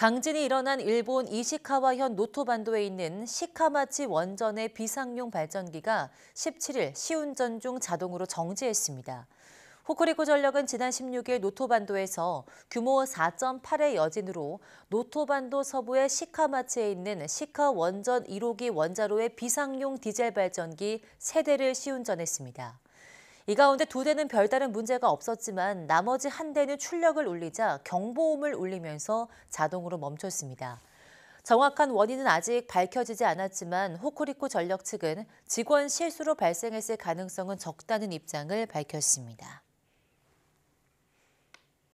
강진이 일어난 일본 이시카와현 노토반도에 있는 시카마치 원전의 비상용 발전기가 17일 시운전 중 자동으로 정지했습니다. 호쿠리쿠 전력은 지난 16일 노토반도에서 규모 4.8의 여진으로 노토반도 서부의 시카마치에 있는 시카 원전 1호기 원자로의 비상용 디젤 발전기 3대를 시운전했습니다. 이 가운데 두 대는 별다른 문제가 없었지만 나머지 한 대는 출력을 울리자 경보음을 울리면서 자동으로 멈췄습니다. 정확한 원인은 아직 밝혀지지 않았지만 호쿠리쿠 전력 측은 직원 실수로 발생했을 가능성은 적다는 입장을 밝혔습니다.